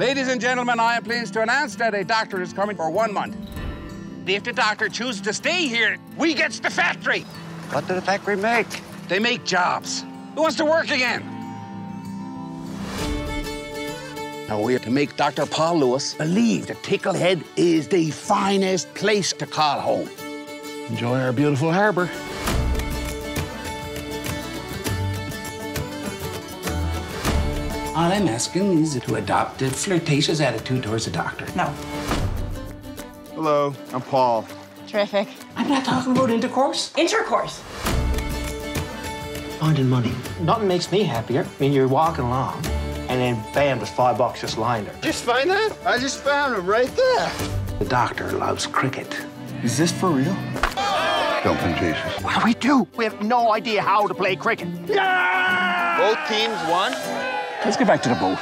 Ladies and gentlemen, I am pleased to announce that a doctor is coming for one month. If the doctor chooses to stay here, we gets the factory. What did the factory make? They make jobs. Who wants to work again? Now we have to make Dr. Paul Lewis believe that Tickle Head is the finest place to call home. Enjoy our beautiful harbor. All I'm asking is to adopt a flirtatious attitude towards the doctor. No. Hello, I'm Paul. Terrific. I'm not talking about intercourse. Intercourse. Finding money. Nothing makes me happier. I mean, you're walking along, and then bam, there's five bucks just lying there. Just find that? I just found him right there. The doctor loves cricket. Is this for real? Jumping Jesus. What do we do? We have no idea how to play cricket. Both teams won? Let's get back to the boat.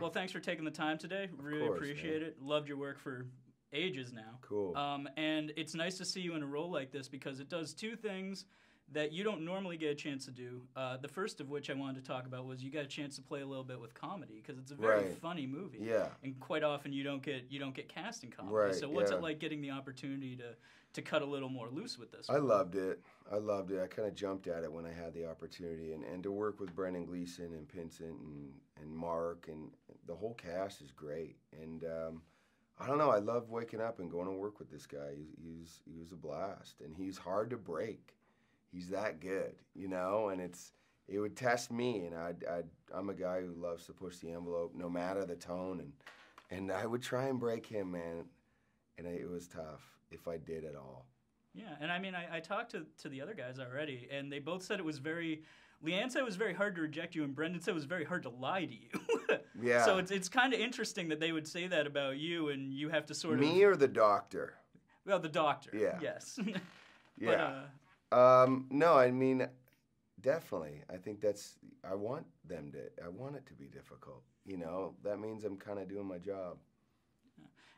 Well, thanks for taking the time today. Really course, appreciate it. Loved your work for ages now. Cool. Um, and it's nice to see you in a role like this because it does two things that you don't normally get a chance to do. Uh, the first of which I wanted to talk about was you got a chance to play a little bit with comedy because it's a very Right. funny movie. Yeah. And quite often you don't get you don't get cast in comedy. Right, so what's yeah. it like getting the opportunity to to cut a little more loose with this? I loved it. I loved it. I kind of jumped at it when I had the opportunity, and, and to work with Brendan Gleeson and Pinsent and, and Mark and the whole cast is great. And um, I don't know. I love waking up and going to work with this guy. He's, he's he was a blast, and he's hard to break. He's that good, you know. And it's it would test me, and I'd, I'd I'm a guy who loves to push the envelope, no matter the tone, and and I would try and break him, man. And it was tough if I did at all. Yeah, and I mean, I, I talked to, to the other guys already, and they both said it was very. Liane said it was very hard to reject you, and Brendan said it was very hard to lie to you. Yeah. So it's it's kind of interesting that they would say that about you, and you have to sort of. Me or the doctor? Well, the doctor. Yeah. Yes. But, Yeah. uh, Um, no, I mean, definitely. I think that's. I want them to. I want it to be difficult. You know, that means I'm kind of doing my job.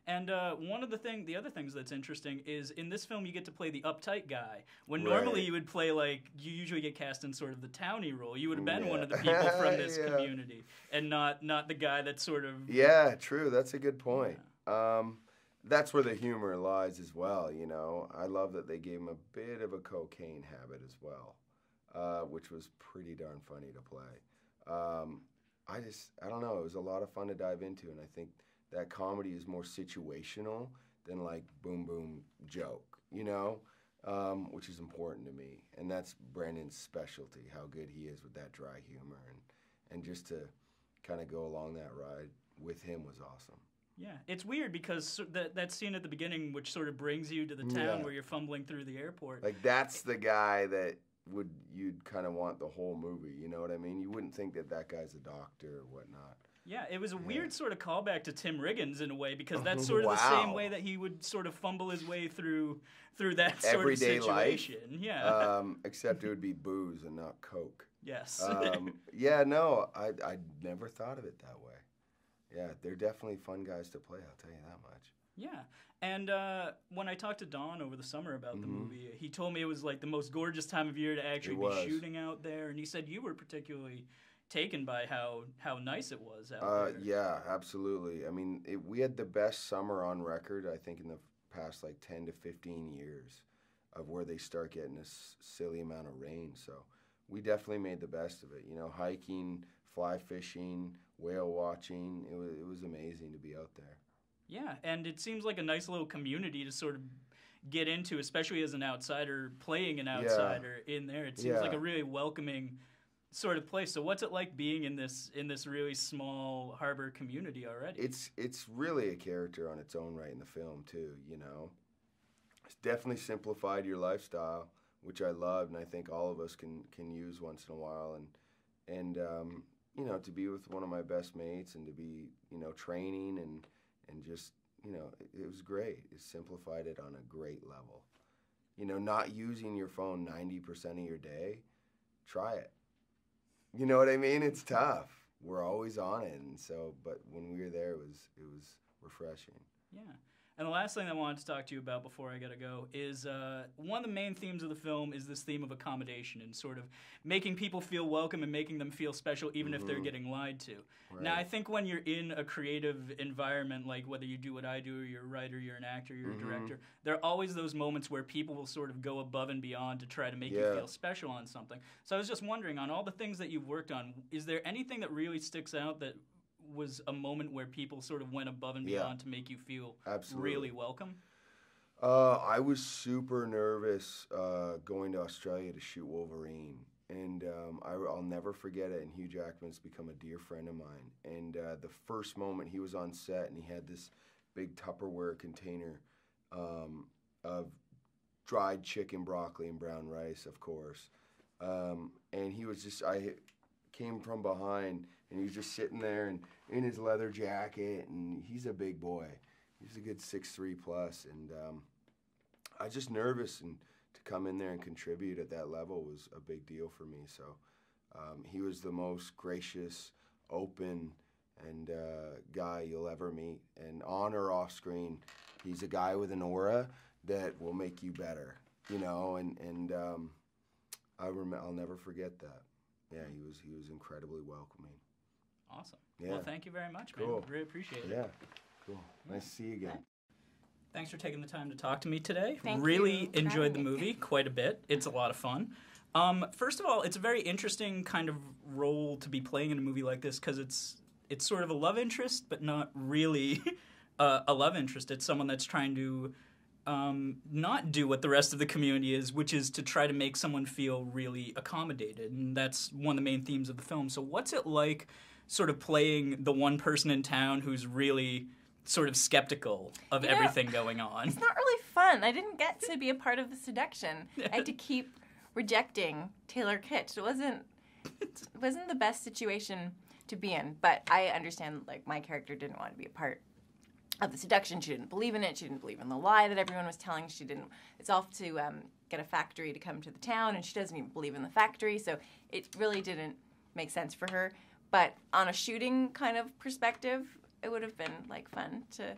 And uh, one of the thing, the other things that's interesting is in this film you get to play the uptight guy. When Right. normally you would play like you usually get cast in sort of the towny role. You would have been one of the people from this Yeah. community, and not not the guy that's sort of. Yeah, true. That's a good point. Um, that's where the humor lies as well. You know, I love that they gave him a bit of a cocaine habit as well, uh, which was pretty darn funny to play. Um, I just, I don't know. It was a lot of fun to dive into, and I think that comedy is more situational than like boom boom joke. You know, um, which is important to me, and that's Brendan's specialty. How good he is with that dry humor, and and just to kind of go along that ride with him was awesome. Yeah, it's weird because that that scene at the beginning, which sort of brings you to the town Yeah. where you're fumbling through the airport. Like that's the guy that would you'd kind of want the whole movie. You know what I mean? You wouldn't think that that guy's a doctor or whatnot. Yeah, it was a weird sort of callback to Tim Riggins in a way because that's sort of the same way that he would sort of fumble his way through through that sort Everyday of life. situation. Yeah. Um, except it would be booze and not coke. yes. Um, yeah, no, I I never thought of it that way. Yeah, they're definitely fun guys to play. I'll tell you that much. Yeah. And uh, when I talked to Don over the summer about the Mhm. movie, he told me it was like the most gorgeous time of year to actually be shooting out there. And he said you were particularly taken by how how nice it was out Uh, there. yeah, absolutely. I mean, it, we had the best summer on record, I think, in the past like 10 to 15 years of where they start getting this silly amount of rain. So we definitely made the best of it. You know, hiking, fly fishing, whale watching. It was, it was amazing to be out there. Yeah, and it seems like a nice little community to sort of get into, especially as an outsider playing an outsider in there. It seems like a really welcoming sort of place. So what's it like being in this in this really small harbor community already? It's it's really a character on its own right in the film too. You know, it's definitely simplified your lifestyle, which I loved, and I think all of us can can use once in a while. And and um, you know, to be with one of my best mates and to be you know training and and just you know, it, was great. It simplified it on a great level. You know, not using your phone ninety percent of your day. Try it. You know what I mean? It's tough. We're always on it, and so. But when we were there, it was it was refreshing. Yeah. And the last thing I wanted to talk to you about before I gotta go is uh, one of the main themes of the film is this theme of accommodation and sort of making people feel welcome and making them feel special even if they're getting lied to. Now, I think when you're in a creative environment, like whether you do what I do, or you're a writer, you're an actor, you're a director, there are always those moments where people will sort of go above and beyond to try to make you feel special on something. So I was just wondering, on all the things that you've worked on, is there anything that really sticks out that was a moment where people sort of went above and Yeah. beyond to make you feel Absolutely. really welcome? Uh, I was super nervous uh, going to Australia to shoot Wolverine, and um, I, will never forget it. And Hugh Jackman's become a dear friend of mine. And uh, the first moment he was on set, and he had this big Tupperware container um, of dried chicken, broccoli, and brown rice, of course. Um, and he was just, I came from behind, and he's just sitting there and in his leather jacket, and he's a big boy. He's a good six three plus, and um, I was just nervous and to come in there and contribute at that level was a big deal for me. So um, he was the most gracious, open, and uh, guy you'll ever meet. And on or off screen, he's a guy with an aura that will make you better. You know, and and um, I rem- I'll never forget that. Yeah, he was he was incredibly welcoming. Awesome. Yeah. Well, thank you very much, man. Cool. Really appreciate it. Yeah, cool. Nice to see you again. Thanks for taking the time to talk to me today. Thank really you for enjoyed the having me. movie quite a bit. It's a lot of fun. Um, first of all, it's a very interesting kind of role to be playing in a movie like this because it's it's sort of a love interest, but not really uh, a love interest. It's someone that's trying to um, not do what the rest of the community is, which is to try to make someone feel really accommodated, and that's one of the main themes of the film. So, what's it like, sort of playing the one person in town who's really sort of skeptical of You know, everything going on? It's not really fun. I didn't get to be a part of the seduction. I had to keep rejecting Taylor Kitsch. It wasn't it wasn't the best situation to be in, but I understand like my character didn't want to be a part of the seduction. She didn't believe in it. She didn't believe in the lie that everyone was telling. She didn't. It's off to um, get a factory to come to the town, and she doesn't even believe in the factory. So it really didn't make sense for her. But on a shooting kind of perspective, it would have been like fun to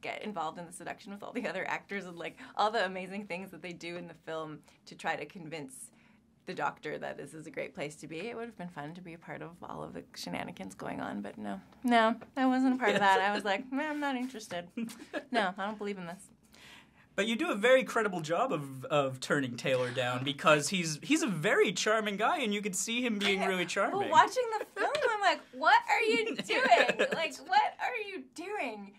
get involved in the seduction with all the other actors and like all the amazing things that they do in the film to try to convince the doctor that this is a great place to be. It would have been fun to be a part of all of the shenanigans going on, but no, no, I wasn't a part of that. I was like, "Meh, I'm not interested. No, I don't believe in this. But you do a very credible job of, of turning Taylor down because he's he's a very charming guy, and you could see him being really charming. Well, watching the film, I'm like, what are you doing? like, what are you doing?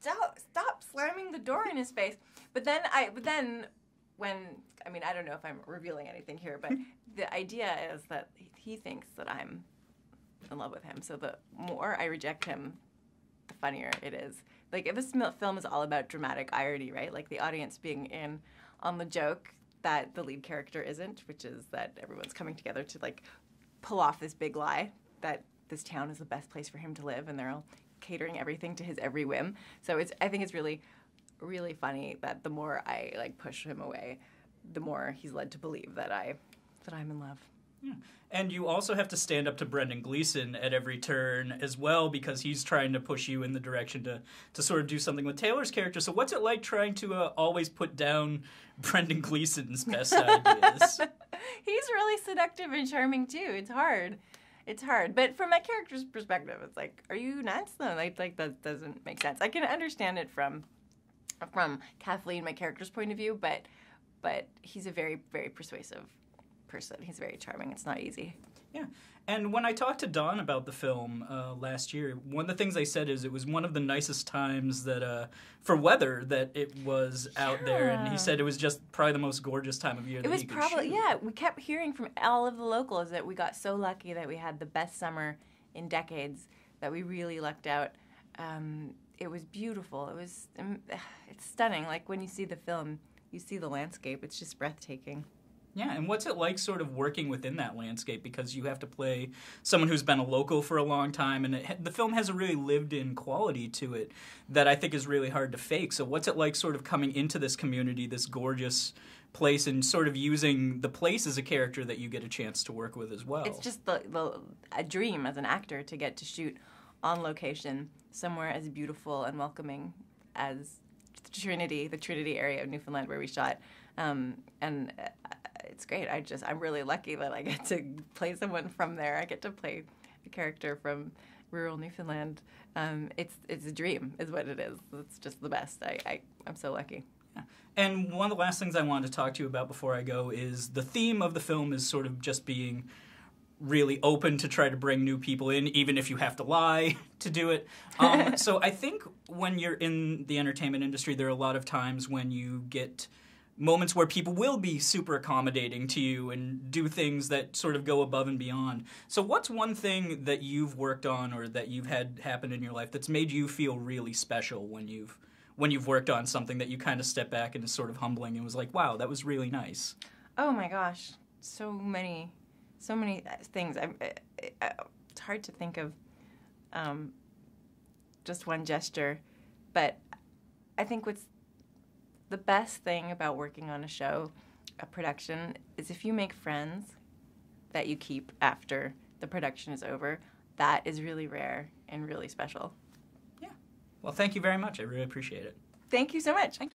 Stop, stop slamming the door in his face. But then I, but then when I mean, I don't know if I'm revealing anything here, but the idea is that he thinks that I'm in love with him. So the more I reject him, the funnier it is. Like if this mil- film is all about dramatic irony, right? Like the audience being in on the joke that the lead character isn't, which is that everyone's coming together to like pull off this big lie that this town is the best place for him to live, and they're all catering everything to his every whim. So it's I think it's really, really funny that the more I like push him away, the more he's led to believe that I that I'm in love. And you also have to stand up to Brendan Gleeson at every turn as well because he's trying to push you in the direction to, to sort of do something with Taylor's character. So, what's it like trying to uh, always put down Brendan Gleeson's best ideas? he's really seductive and charming too. It's hard. It's hard. But from my character's perspective, it's like, are you nuts? No, like, like that doesn't make sense. I can understand it from from Kathleen, my character's point of view, but but he's a very, very persuasive person. He's very charming. It's not easy. Yeah. And when I talked to Don about the film uh, last year, one of the things I said is it was one of the nicest times that, uh, for weather, that it was out there. And he said it was just probably the most gorgeous time of year that It was he could probably shoot. yeah. We kept hearing from all of the locals that we got so lucky that we had the best summer in decades. That we really lucked out. Um, it was beautiful. It was um, it's stunning. Like when you see the film, you see the landscape. It's just breathtaking. Yeah, and what's it like sort of working within that landscape because you have to play someone who's been a local for a long time and it, the film has a really lived in quality to it that I think is really hard to fake. So what's it like sort of coming into this community, this gorgeous place and sort of using the place as a character that you get a chance to work with as well? It's just the, the a dream as an actor to get to shoot on location somewhere as beautiful and welcoming as Trinity, the Trinity area of Newfoundland where we shot, um, and uh, it's great. I just I'm really lucky that I get to play someone from there. I get to play a character from rural Newfoundland. Um, it's it's a dream, is what it is. It's just the best. I, I I'm so lucky. And one of the last things I wanted to talk to you about before I go is the theme of the film is sort of just being really open to try to bring new people in, even if you have to lie to do it. Um, so I think when you're in the entertainment industry, there are a lot of times when you get moments where people will be super accommodating to you and do things that sort of go above and beyond. So what's one thing that you've worked on or that you've had happen in your life that's made you feel really special when you've when you've worked on something that you kind of step back and is sort of humbling and was like, wow, that was really nice. Oh my gosh, so many, so many uh, things. I, I, I, it's hard to think of um, just one gesture, but I think what's the best thing about working on a show, a production, is if you make friends that you keep after the production is over. That is really rare and really special. Yeah. Well, thank you very much. I really appreciate it. Thank you so much. Thank you.